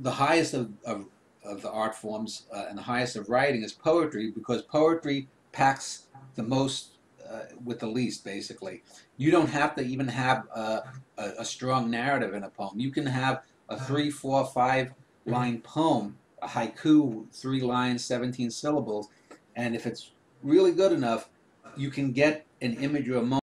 the highest of, of, of the art forms uh, and the highest of writing is poetry because poetry packs the most uh, with the least, basically. You don't have to even have a, a, a strong narrative in a poem. You can have a three, four, five line poem, a haiku, three lines, 17 syllables, and if it's really good enough, you can get an image or a moment